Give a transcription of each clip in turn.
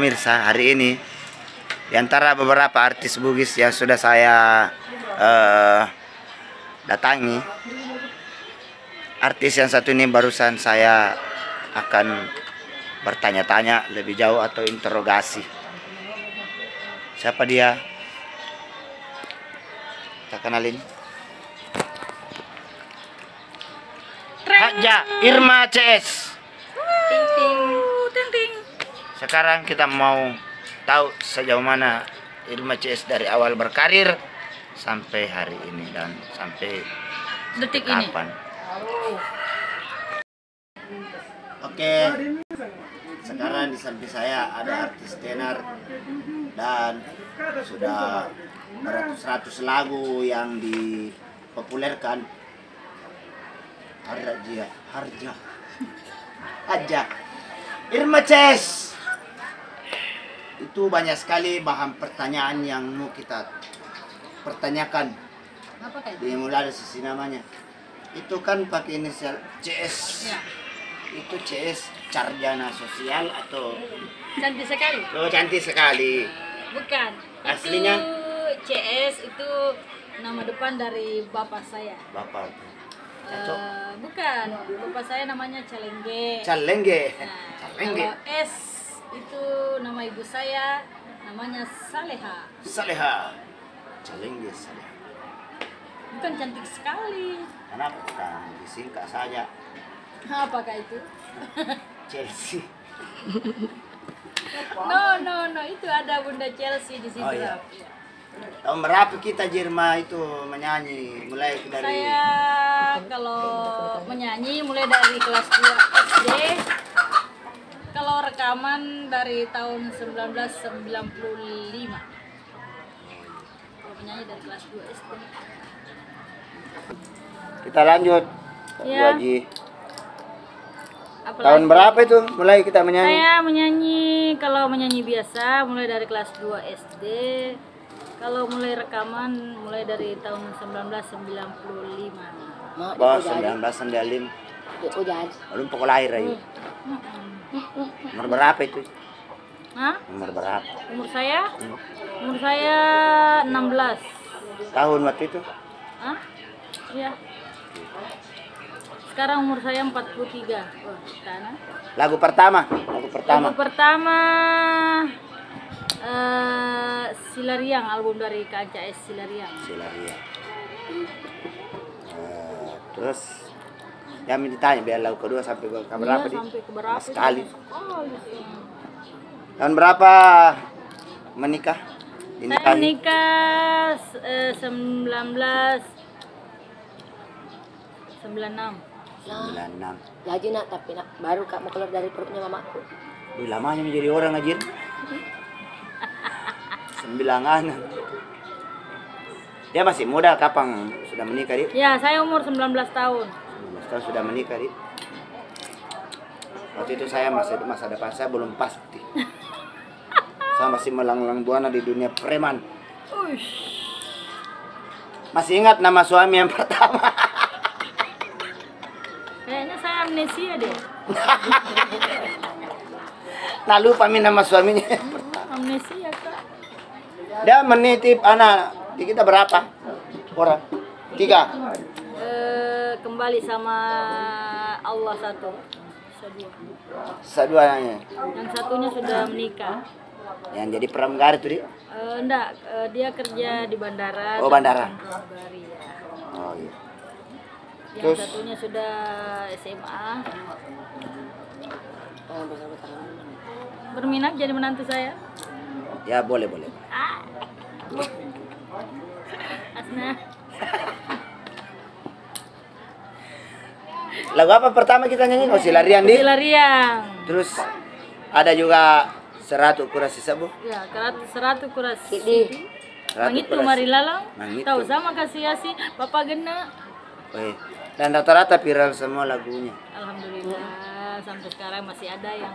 Pemirsa, hari ini di antara beberapa artis Bugis yang sudah saya eh, datangi, artis yang satu ini barusan saya akan bertanya-tanya lebih jauh atau interogasi. Siapa dia? Kita kenalin. Haja Irma CS. ting ting Sekarang kita mau tahu sejauh mana Irma CS dari awal berkarir sampai hari ini dan sampai detik ini kapan. Oke. Sekarang di samping saya ada artis tenar dan sudah beratus-ratus lagu yang dipopulerkan. Harja, harja, aja. Irma CS. Itu banyak sekali bahan pertanyaan yang mau kita pertanyakan. Apa kayak dimulai dari sisi namanya. Itu kan pakai inisial CS ya. Itu CS sarjana sosial atau? Cantik sekali. Oh cantik sekali. Bukan. Aslinya? itu CS itu nama depan dari bapak saya. Bapak. Cocok. bukan. Bapak saya namanya Calengge. Calengge. Nah, Calengge. S itu nama ibu saya namanya Saleha. Saleha. Calengge Saleha. Bukan cantik sekali. Kenapa? Bukan disingkat saja. Apakah itu? Chelsea. No no no itu ada bunda Chelsea di situ. Oh, iya. Iya. tahun berapa kita Jerma itu menyanyi? Mulai dari Saya kalau menyanyi mulai dari kelas 2 SD. Kalau rekaman dari tahun 1995. Kalau menyanyi dari kelas 2 SD. kita lanjut Bu Iya. Haji Apalagi tahun berapa itu mulai kita menyanyi Saya menyanyi kalau menyanyi biasa mulai dari kelas 2 SD. Kalau mulai rekaman mulai dari tahun 1995. Bawah 1995 belum pokok lahir ayo Mm-mm. Nomor berapa itu Hah? nomor berapa Umur saya? Umur saya 16. tahun waktu itu Hah? Iya. Sekarang umur saya 43. Wah, sana. lagu pertama lagu pertama Lagu pertama eh Silariang, album dari KCS Silariang. Silaria. Eh, terus yang ditanya biar lagu kedua sampai ke ke berapa Iya, di sampai ke berapa? sekali Sekali. tahun berapa menikah Saya dinikahi menikah eh, 19 96. 96 Lagi nak tapi nak baru kak mau keluar dari perutnya mamaku. Wih, lamanya menjadi orang anjir sembilangan dia masih muda kapan sudah menikah dia Ya, saya umur 19 tahun. 19 tahun sudah menikah dia waktu itu saya masih masa depan saya belum pasti saya masih melanglang buana di dunia preman. Uish. masih ingat nama suami yang pertama? Kayaknya saya amnesia deh. nah lupa nama suaminya. Amnesia kak. dia menitip anak. Di kita berapa? Orang. Tiga kembali sama Allah satu. Dua anaknya Yang satunya sudah menikah. yang jadi pramugari tuh dia Eh, enggak, eh, dia kerja di bandara. Oh, bandara. Pramugari, ya. oh iya Yang Terus? satunya sudah SMA. Berminat jadi menantu saya? ya boleh boleh Ah, Asna. Lagu apa pertama kita nyanyi? Oh, si larian di. Silariang. Terus ada juga seratu kurasi sabu. Ya, seratu kuras. Sidi. Seratu Mangitu kurasi. mari lalang. Tahu sama kasih asi Papa Gena. Weh. Dan rata-rata viral semua lagunya. Alhamdulillah sampai sekarang masih ada yang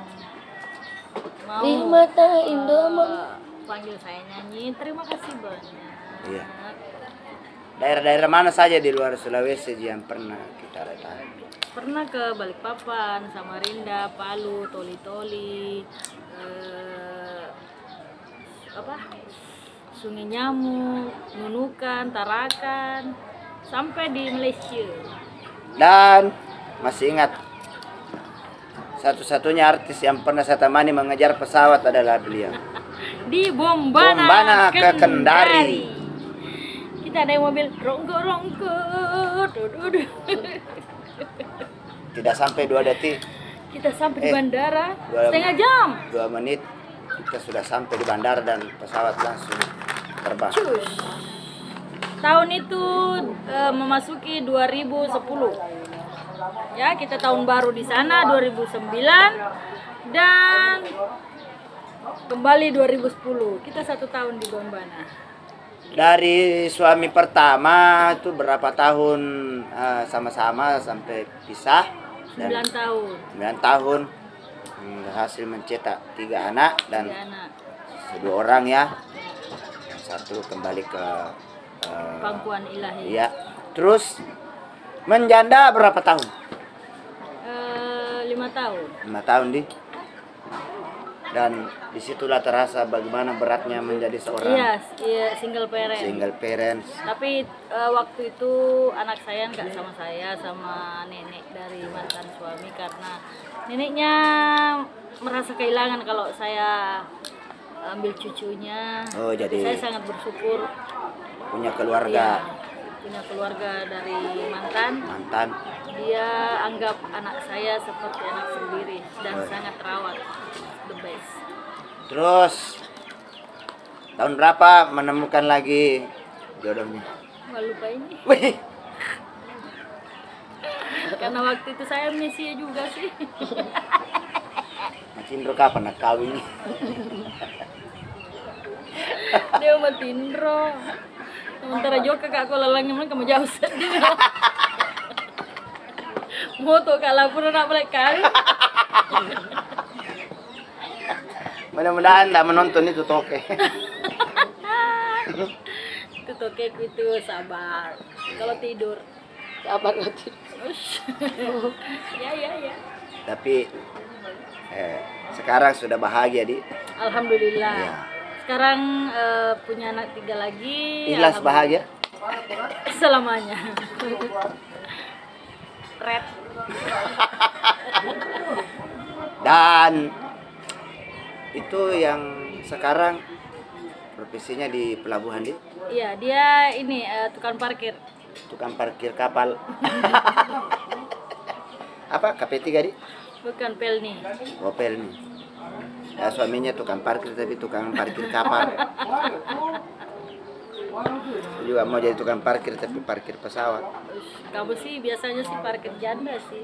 mau Di mata Indomo. eh, panggil saya nyanyi. Terima kasih banyak. Iya. Daerah-daerah mana saja di luar Sulawesi yang pernah kita datang? Pernah ke Balikpapan, Samarinda, Palu, Toli-Toli, eh, apa? Sungai Nyamuk, Nunukan, Tarakan, sampai di Malaysia. Dan masih ingat satu-satunya artis yang pernah saya temani mengejar pesawat adalah beliau. Di Bombana, Bombana ke Kendari. Kita naik mobil rongko. dududu. Tidak sampai dua detik, Kita sampai di Eh, bandara dua- setengah jam. dua menit kita sudah sampai di bandara dan pesawat langsung terbang. Cus. Tahun itu eh, memasuki 2010. Ya, kita tahun baru di sana 2009 dan kembali 2010. Kita satu tahun di Bombana. Dari suami pertama itu berapa tahun eh, sama-sama sampai pisah dan 9 tahun. 9 tahun hmm, berhasil mencetak tiga anak dan Tiga anak. dua orang ya. Yang satu kembali ke eh, Pangkuan ilahi. Iya. Terus menjanda berapa tahun? Eh, lima tahun. lima tahun di. Dan di situlah terasa bagaimana beratnya menjadi seorang Iya, iya single parent. single parents. Tapi eh, waktu itu anak saya nggak sama saya, sama nenek dari mantan suami karena neneknya merasa kehilangan kalau saya ambil cucunya. Oh, jadi Saya sangat bersyukur punya ya, keluarga punya keluarga dari mantan. mantan. Dia anggap anak saya seperti anak sendiri dan Oh. sangat rawat. Terus tahun berapa menemukan lagi jodohnya? Wah, lupa ini. Wih, Karena waktu itu saya Mesia juga sih. Mas Indro kapan nak kawin? Dia sama Tindro. Sementara juga kakak aku lalangnya mana kamu jauh sedih. Moto kalah pun nak balik kali. Mudah-mudahan tidak menonton itu toke. Itu tokeku itu sabar. Kalau tidur. Sabar nanti. Ush. ya ya ya. Tapi eh, sekarang sudah bahagia di. Alhamdulillah. Ya. Sekarang eh, punya anak tiga lagi. Ikhlas bahagia. Selamanya. Red. Dan itu yang sekarang profesinya di pelabuhan di Iya, dia ini eh, tukang parkir. tukang parkir kapal. Apa KP3 di? Bukan pelni. Opel nih. Ya suaminya tukang parkir tapi tukang parkir kapal. Juga mau jadi tukang parkir tapi parkir pesawat. Kamu sih biasanya sih parkir janda sih.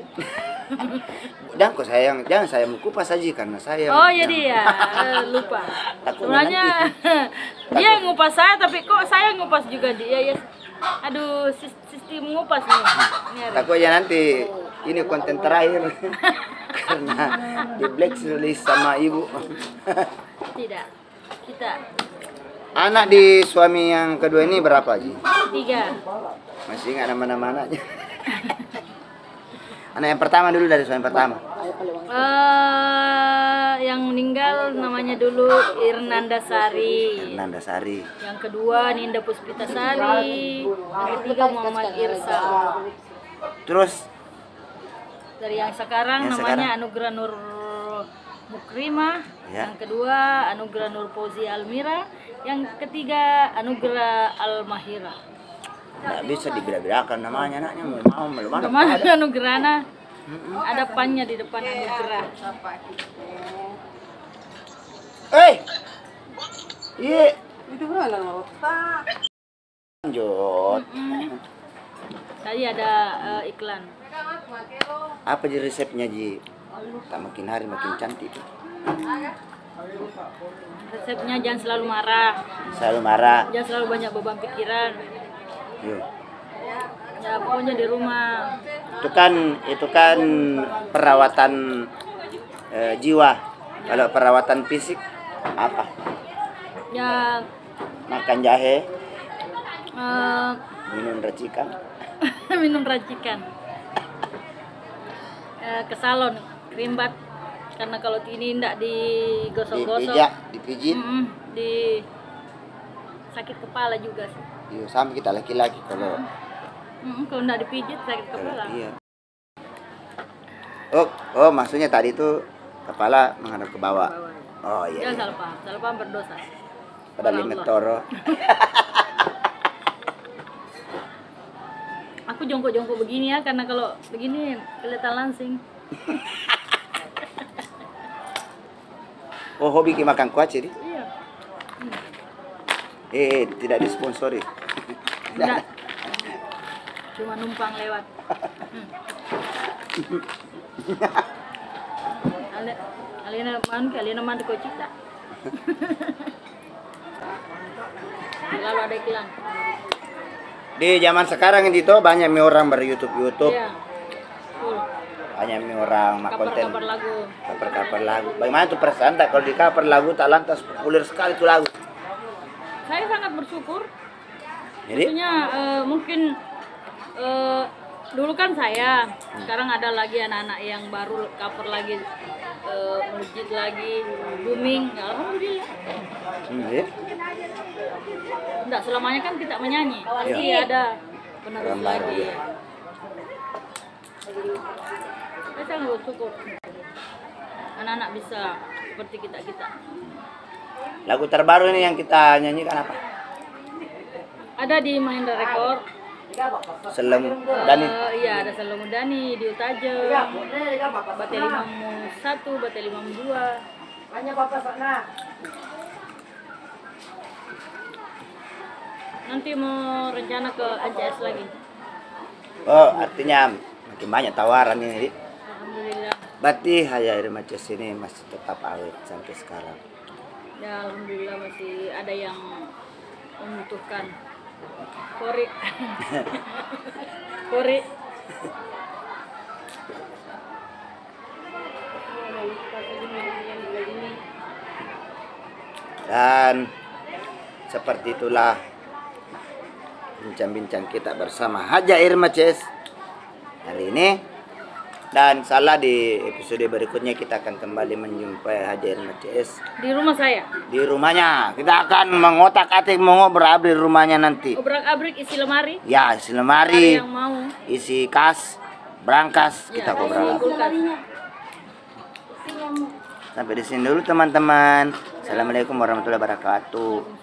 Dan kok sayang, jangan saya mau kupas aja karena saya. Oh iya dia, Eh, lupa. Sebenarnya dia ngupas saya tapi kok saya ngupas juga dia ya. Aduh, sis- sistem ngupas nih. Takutnya nanti ini konten terakhir karena di blacklist sama ibu. Tidak. Kita Anak di suami yang kedua ini berapa Ji? tiga. Masih ingat nama-nama anaknya? Anak yang pertama dulu dari suami pertama. Eh, yang meninggal namanya dulu Irnanda Sari. Nanda Sari. Yang kedua Ninda Puspita Sari. Yang ketiga Muhammad Irsa. Terus Dari yang sekarang Yang namanya sekarang? Anugerah Nur Mukrimah. Ya. Yang kedua Anugerah Nur Fauzi Almira. Yang ketiga Anugerah Al-Mahira. nggak bisa dibedakan namanya anaknya mau mau belum ada. Ke mana Anugerahnya? Ada pannya di depan Anugerah. Eh, iya Lanjut. Mm-mm. Tadi ada eh, iklan. Apa jadi resepnya Ji? Tak makin hari makin cantik. Resepnya jangan selalu marah, Selalu marah. jangan selalu banyak beban pikiran. Yuk. Ya pokoknya di rumah. Itu kan itu kan perawatan eh, jiwa. Kalau perawatan fisik apa? Ya Makan jahe, eh, minum racikan. minum racikan. Eh, ke salon, krimbat. Karena kalau ini tidak digosok-gosok, Dipijak, dipijit. mm-mm, di sakit kepala juga sih. Yuk, sama kita laki-laki kalau Mm-mm, kalau tidak dipijit sakit kepala. iya. Oh, oh maksudnya tadi itu kepala menghadap ke bawah. Bawah. Oh iya. Jangan iya. salah paham, salah paham berdosa. Pada limet toro. Aku jongkok-jongkok begini ya, karena kalau begini kelihatan langsing. Oh hobi ki makan kuaci di? Iya. Eh tidak disponsori. Enggak. Cuma numpang lewat. Ale, alina man alina man ko cita. Selalu ada iklan. Di zaman sekarang itu banyak orang ber YouTube YouTube, Iya. Mi orang mak konten Kabar-kabar lagu. cover-cover lagu. Bagaimana tuh perasaan tak kalau di cover lagu tak lantas populer sekali tuh lagu. Saya sangat bersyukur. Jadi Maksudnya eh, mungkin eh, dulu kan saya, sekarang ada lagi anak-anak yang baru cover lagi melejit lagi, booming. Ya, alhamdulillah. hmm, Enggak selamanya kan kita menyanyi, pasti Iya. ada penerus lagi. ya. Saya sangat bersyukur. Anak-anak bisa seperti kita kita. lagu terbaru ini yang kita nyanyikan apa? Ada di Mahendra Record. Selem Dani. Eh, iya ada Salomo Dani di Utaje. Bate satu, bate limamu dua. Nanti mau rencana ke AJS lagi. Oh artinya makin banyak tawaran ini. Alhamdulillah. Berarti Haya Irma Ces ini masih tetap awet sampai sekarang. Ya alhamdulillah masih ada yang membutuhkan. Kori. Kori. Dan seperti itulah bincang-bincang kita bersama Haja Irma Ces hari ini. Dan salah di episode berikutnya kita akan kembali menjumpai Haja Irma Ces Di rumah saya. di rumahnya. Kita akan mengotak-atik mengobrol abri rumahnya nanti. Obrak-abrik isi lemari. Ya, isi lemari, yang mau. isi kas, berangkas, kita Ya, isi kulkas. Sampai di sini dulu teman-teman. Assalamualaikum warahmatullahi wabarakatuh.